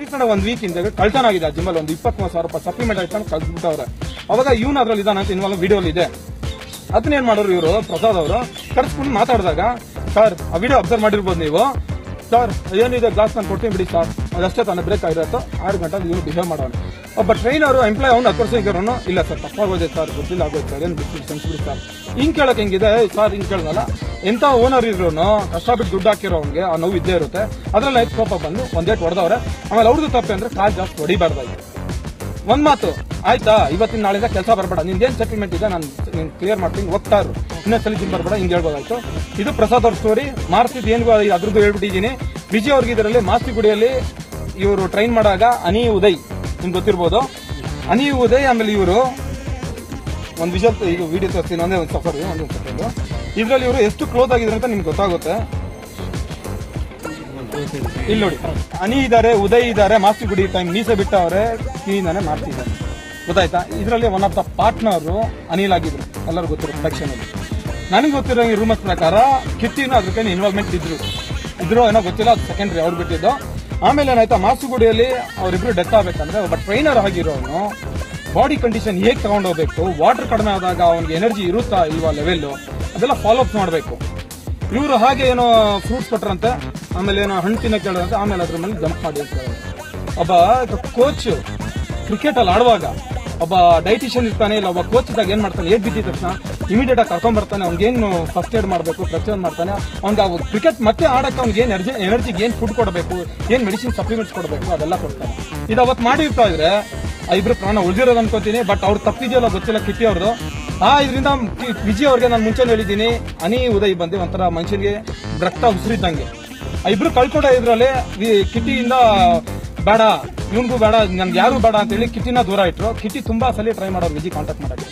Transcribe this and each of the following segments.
Recent ಒಂದು weak ಇಂದ ಕಳ್ತನ ಆಗಿದೆ ಆ ಜಿಮ್ಮಲ್ಲಿ ಒಂದು ಇಪ್ಪತ್ತ್ ಮೂರು ಸಾವಿರ ರೂಪಾಯಿ ಸಪ್ಲಿಮೆಂಟ್ ಆಯ್ತು ಕಳ್ಸ್ಬಿಟ್ಟವ್ರೆ. ಅವಾಗ ಇವನು ಅದ್ರಲ್ಲಿ ಇದಾನ ಅಂತ ಇನ್ವಾಲ್ ವಿಡಿಯೋ ಇದೆ. ಅದನ್ನ ಏನ್ ಮಾಡೋರು ಇವರು, ಪ್ರಸಾದ್ ಅವರು ಕರ್ಸ್ಕೊಂಡು ಮಾತಾಡಿದಾಗ, ಸರ್, ಆ ವಿಡಿಯೋ ಅಬ್ಸರ್ವ್ ಮಾಡಿರ್ಬೋದು ನೀವು. ಸರ್, ಏನಿದೆ ಗ್ಲಾಸ್ ನಾನು ಕೊಡ್ತೀನಿ ಬಿಡಿ ಸರ್. ಅದಷ್ಟೇ ತಾನೇ ಬ್ರೇಕ್ ಆಗಿರತ್ತೋ ಆರು ಗಂಟೆ ನೀವು ಬಿಹೇವ್ ಮಾಡೋಣ ಒಬ್ಬ ಟ್ರೈನರ್ ಎಂಪ್ಲಾಯ್ ಅವ್ನು ಹತ್ತು ವರ್ಷ ಇರೋನು, ಇಲ್ಲ ಸರ್, ತಪ್ಪಾಗೋದೆ ಸರ್, ಗೊತ್ತಿಲ್ಲ ಆಗೋದು ಸರ್, ಏನು ಬಿಟ್ಟು ಸೆನ್ಸಿಬಿಡಿ ಸರ್. ಹಿಂಗೆ ಕೇಳೋಕೆ ಹೆಂಗಿದೆ ಸರ್, ಹಿಂಗೆ ಕೇಳಲ್ಲ ಎಂತ ಓನರ್ ಇದ್ರು ಕಷ್ಟ ಬಿಟ್ಟು ದುಡ್ಡು ಹಾಕಿರೋನ್ಗೆ ಆ ನೋವು ಇದ್ದೇ ಇರುತ್ತೆ. ಅದ್ರಲ್ಲಿ ಐದು ಕೋಪ ಬಂದು ಒಂದೇಟ್ ಹೊಡೆದವ್ರೆ ಆಮೇಲೆ ಅವ್ರದ್ದು ತಪ್ಪೆ ಅಂದ್ರೆ ಕಾಲ್ ಜಾಸ್ತಿ ಹೊಡಿಬಾರ್ದಾಯ್ತು ಒಂದ್ ಮಾತು, ಆಯ್ತಾ, ಇವತ್ತಿನ ನಾಳೆಯಿಂದ ಕೆಲಸ ಬರಬೇಡ. ನಿಂದೇನ್ ಸೆಟಲ್ಮೆಂಟ್ ಇದೆ? ನಾನು ಕ್ಲಿಯರ್ ಮಾಡ್ತೀನಿ ಹೋಗ್ತಾರು ಇನ್ನೊಂದ್ಸಲಿ ಜಿಮ್ ಬರಬೇಡ, ಹಿಂಗೆ ಹೇಳ್ಬೋದಾಯ್ತು. ಇದು ಪ್ರಸಾದ್ ಅವ್ರ ಸ್ಟೋರಿ ಮಾರ್ಸಿದ್ ಏನು ಅದ್ರದ್ದು ಹೇಳ್ಬಿಟ್ಟಿದ್ದೀನಿ. ವಿಜಯ್ ಅವ್ರಿಗೆ ಇದರಲ್ಲಿ ಮಾಸ್ತಿಗುಡಿಯಲ್ಲಿ ಇವರು ಟ್ರೈನ್ ಮಾಡಾಗ ಅನಿ ಉದಯ್. ನಿಮ್ಗೆ ಗೊತ್ತಿರ್ಬೋದು? ಅನಿ ಉದಯ್ ಆಮೇಲೆ ಇವರು, ಒಂದು ವಿಷಯ ಈಗ ವಿಡಿಯೋ ತೋರಿಸ್ತೀನಿ, ಒಂದೇ ಒಂದು ಸಫರ್ ಒಂದೇ ಸೆಕೆಂಡ್ ಇದ್ರಲ್ಲಿ ಇವರು ಎಷ್ಟು ಕ್ಲೋಸ್ ಆಗಿದ್ರು ಅಂತ ನಿಮ್ಗೆ ಗೊತ್ತಾಗುತ್ತೆ. ಇಲ್ಲಿ ನೋಡಿ. ಅನಿ ಇದ್ದಾರೆ ಉದಯ್ ಇದಾರೆ ಮಾಸ್ತಿಗುಡಿ ಟೈಮ್ ಮೀಸೆ ಬಿಟ್ಟವ್ರೆ ಕ್ಲೀನೇ ಮಾಡ್ತಿದ್ದಾರೆ. ಗೊತ್ತಾಯ್ತಾ? ಇದರಲ್ಲಿ one of the partner Anil ಆಗಿದ್ರು. ಎಲ್ಲರೂ ಗೊತ್ತಿರೋ ಪ್ರೊಡಕ್ಷನ್ ಅಲ್ಲಿ ನನಗೆ ಗೊತ್ತಿರೋ ಈ ರೂಮರ್ಸ್ ಪ್ರಕಾರ ಕಿಟ್ಟಿನ ಅದಕ್ಕೆ ಇನ್ವಾಲ್ವ್ಮೆಂಟ್ ಇದ್ರು. ಇದ್ರು ಏನೋ ಗೊತ್ತಿಲ್ಲ, ಅದು ಸೆಕೆಂಡ್ರಿ ಅವ್ರು ಬಿಟ್ಟಿದ್ದು. ಆಮೇಲೆ ಏನಾಯ್ತಾ ಮಾಸುಗುಡಿಯಲ್ಲಿ ಅವರಿಬ್ರು ಡೆತ್ ಆಗ್ಬೇಕಂದ್ರೆ ಒಬ್ಬ ಟ್ರೈನರ್ ಆಗಿರೋನು ಬಾಡಿ ಕಂಡೀಷನ್ ಹೇಗೆ ತಗೊಂಡೋಗ್ಬೇಕು ವಾಟರ್ ಕಡಿಮೆ ಆದಾಗ ಅವ್ನಿಗೆ ಎನರ್ಜಿ ಇರುತ್ತಾ ಇಲ್ವಾ ಲೆವೆಲ್ ಅದೆಲ್ಲ ಫಾಲೋ ಅಪ್ ಮಾಡಬೇಕು. ಇವರು ಹಾಗೆ ಏನೋ ಫ್ರೂಟ್ಸ್ ಕೊಟ್ರಂತೆ, ಆಮೇಲೆ ಏನೋ ಹಣ್ಣು ತಿನ್ನಕ್ಕೆ ಕೇಳಿದಂತೆ ಆಮೇಲೆ ಅದ್ರ ಮೇಲೆ ಜಂಪ್ ಮಾಡಿ. ಒಬ್ಬ ಕೋಚ್ ಕ್ರಿಕೆಟ್ ಅಲ್ಲಿ ಆಡುವಾಗ, ಒಬ್ಬ ಡೈಟಿಷಿಯನ್ ಇರ್ತಾನೆ, ಇಲ್ಲ ಒಬ್ಬ ಕೋಚ್ ಇದ್ದಾಗ ಏನ್ ಮಾಡ್ತಾನೆ ಏಟ್ ಬಿದ್ದಿದ ತಕ್ಷಣ ಇಮಿಡಿಯೇಟ್ ಆಗಿ ಕರ್ಕೊಂಡ್ ಬರ್ತಾನೆ ಅವ್ನಿಗೇನು ಫಸ್ಟ್ ಏಡ್ ಮಾಡಬೇಕು, ಪ್ರತಿಯೊಂದು ಮಾಡ್ತಾನೆ. ಅವ್ನಿಗೆ ಕ್ರಿಕೆಟ್ ಮತ್ತೆ ಆಡಕ್ಕೆ ಅವ್ನಿಗೆ ಏನ್ ಎನರ್ಜಿ ಎನರ್ಜಿಗೆ ಏನ್ ಫುಡ್ ಕೊಡಬೇಕು, ಏನ್ ಮೆಡಿಸಿನ್ ಸಪ್ಲಿಮೆಂಟ್ಸ್ ಕೊಡಬೇಕು, ಅದೆಲ್ಲ ಕೊಡ್ತಾನೆ. ಇದು ಅವತ್ತು ಮಾಡಿರ್ತಾ ಇದ್ರೆ, ಆ ಇಬ್ರು ಪ್ರಾಣ ಉಳಿದಿರೋದು ಅನ್ಕೋತೀನಿ ಬಟ್ ಅವ್ರು ತಪ್ಪಿದೆಯಲ್ಲ ಗೊತ್ತಿಲ್ಲ ಕಿಟ್ಟಿ ಅವ್ರದ್ದು ಆ, ಇದರಿಂದ ವಿಜಯ್ ಅವ್ರಿಗೆ ನಾನು ಮುಂಚೆ ಹೇಳಿದ್ದೀನಿ. ಅನಿ ಉದಯ್ ಬಂದು. ಒಂಥರ ಮನುಷ್ಯನಿಗೆ ರಕ್ತ ಉಸಿರಿದ್ದಂಗೆ ಆ, ಇಬ್ರು ಕಳ್ಕೊಂಡ ಇದ್ರಲ್ಲಿ ಕಿಟ್ಟಿಯಿಂದ ಬೇಡ, ಇವನ್ಗೂ ಬೇಡ, ನನ್ಗೆ ಯಾರು ಬೇಡ ಅಂತ ಹೇಳಿ ಕಿಟ್ಟಿನ ದೂರ ಇಟ್ರು. ಕಿಟ್ಟಿ ತುಂಬಾ ಸಲ ಟ್ರೈ ಮಾಡೋರು ವಿಜಿ ಕಾಂಟ್ಯಾಕ್ಟ್ ಮಾಡಕ್ಕೆ.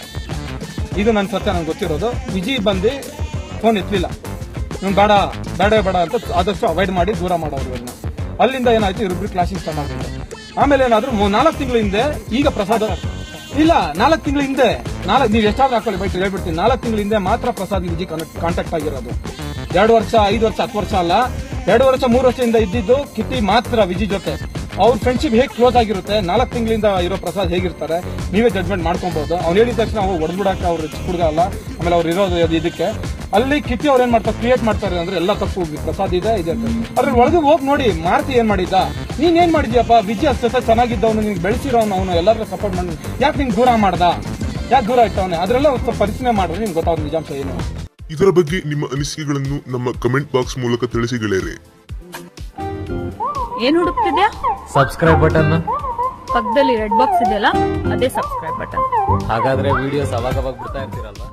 ಇದು ನನ್ನ ಸತ್ಯ, ನಂಗೆ ಗೊತ್ತಿರೋದು. ವಿಜಿ ಬಂದು ಫೋನ್ ಎತ್ತಲಿಲ್ಲ ಇವ್ನು ಬೇಡ ಬೇಡ ಬೇಡ ಅಂತ ಆದಷ್ಟು ಅವಾಯ್ಡ್ ಮಾಡಿ ದೂರ ಮಾಡೋರು ಇವ್ರನ್ನ. ಅಲ್ಲಿಂದ ಏನಾಯ್ತು, ಇವ್ರಿಬ್ರು ಕ್ಲಾಸಿಂಗ್ ಸ್ಟಾರ್ಟ್ ಮಾಡಿದ್ರು ಆಮೇಲೆ ಏನಾದ್ರು ನಾಲ್ಕು ತಿಂಗಳ ಹಿಂದೆ ಈಗ ಪ್ರಸಾದ್ ಇಲ್ಲ, ನಾಲ್ಕು ತಿಂಗಳ ಹಿಂದೆ. ನಾಲ್ಕು ನೀವು ಎಷ್ಟಾದ್ರೂ ಹಾಕೊಳ್ಳಿ ಬೈಟ್ ಹೇಳ್ಬಿಡ್ತೀನಿ. ನಾಲ್ಕು ತಿಂಗಳ ಹಿಂದೆ ಮಾತ್ರ ಪ್ರಸಾದ್ ವಿಜಿ ಕಾಂಟ್ಯಾಕ್ಟ್ ಆಗಿರೋದು. ಎರಡು ವರ್ಷ, ಐದು ವರ್ಷ, ಹತ್ತು ವರ್ಷ ಅಲ್ಲ. ಎರಡು ವರ್ಷ, ಮೂರು ವರ್ಷದಿಂದ ಇದ್ದಿದ್ದು ಕಿಟ್ಟಿ ಮಾತ್ರ ವಿಜಿ ಜೊತೆ. ಅವ್ರ ಫ್ರೆಂಡ್ಶಿಪ್ ಹೇಗೆ ಕ್ಲೋಸ್ ಆಗಿರುತ್ತೆ? ನಾಲ್ಕು ತಿಂಗಳಿಂದ ಇರೋ ಪ್ರಸಾದ್ ಹೇಗಿರ್ತಾರೆ? ನೀವೇ ಜಡ್ಜ್ಮೆಂಟ್ ಮಾಡ್ಕೊಬಹುದು ಅವ್ನು ಹೇಳಿದ ತಕ್ಷಣ ಅವ್ರು ಹೊಡೆದ್ಬಿಡಕ್ಕೆ ಅವ್ರು ಚಿಕ್ಕ ಹುಡುಗ ಅಲ್ಲ. ಆಮೇಲೆ ಅವ್ರು ಇರೋದು ಇದಕ್ಕೆ. ಅಲ್ಲಿ ಕಿತ್ತಿ ಅವ್ರು ಏನ್ ಮಾಡ್ತಾರೆ ಕ್ರಿಯೇಟ್ ಮಾಡ್ತಾರೆ ಅಂದ್ರೆ ಎಲ್ಲ ತಪ್ಪು ಪ್ರಸಾದ್ ಇದೆ ಇದೆ ಅಂತ. ಅದ್ರಲ್ಲಿ ಒಳಗೆ ಹೋಗಿ ನೋಡಿ ಮಾರ್ತಿ ಏನ್ ಮಾಡಿದ್ದ? ನೀನ್ ಏನ್ ಮಾಡಿದ್ಯಪ್ಪ? ವಿಜಯ್ ಅಷ್ಟ್ ಜೊತೆ ಚೆನ್ನಾಗಿದ್ದವನು ನಿನ್ಗೆ ಬೆಳೆಸಿರೋನು ಅವನು ಎಲ್ಲರೂ ಸಪೋರ್ಟ್ ಮಾಡಿ ಯಾಕೆ ನಿಂಗೆ ದೂರ ಮಾಡ್ದ? ಯಾಕೆ ದೂರ ಇಟ್ಟವನೇ ಅದ್ರೆಲ್ಲ ಒಂದು ಸ್ವಲ್ಪ ಪರಿಶೀಲನೆ ಮಾಡಿದ್ರೆ ನಿಮ್ಗೆ ಗೊತ್ತಾಗ ನಿಜಾಂಶ ಏನು. ಇದರ ಬಗ್ಗೆ ನಿಮ್ಮ ಅನಿಸಿಕೆಗಳನ್ನು ನಮ್ಮ ಕಮೆಂಟ್ ಬಾಕ್ಸ್ ಮೂಲಕ ತಿಳಿಸಿ ಗೆಳೆಯರೆ. ಏನ್ ಹುಡುಕ್ತಿದ್ಯಾ? ಸಬ್ಸ್ಕ್ರೈಬ್ ಬಟನ್ ಪಕ್ಕದಲ್ಲಿ ರೆಡ್ ಬಾಕ್ಸ್ ಇದೆಯಲ್ಲ ಅದೇ ಸಬ್ಸ್ಕ್ರೈಬ್ ಬಟನ್ ಹಾಗಾದ್ರೆ ವಿಡಿಯೋಸ್ ಅವಾಗ ಅವಾಗ ಬಿಡ್ತಾ ಇರ್ತೀರಲ್ವಾ?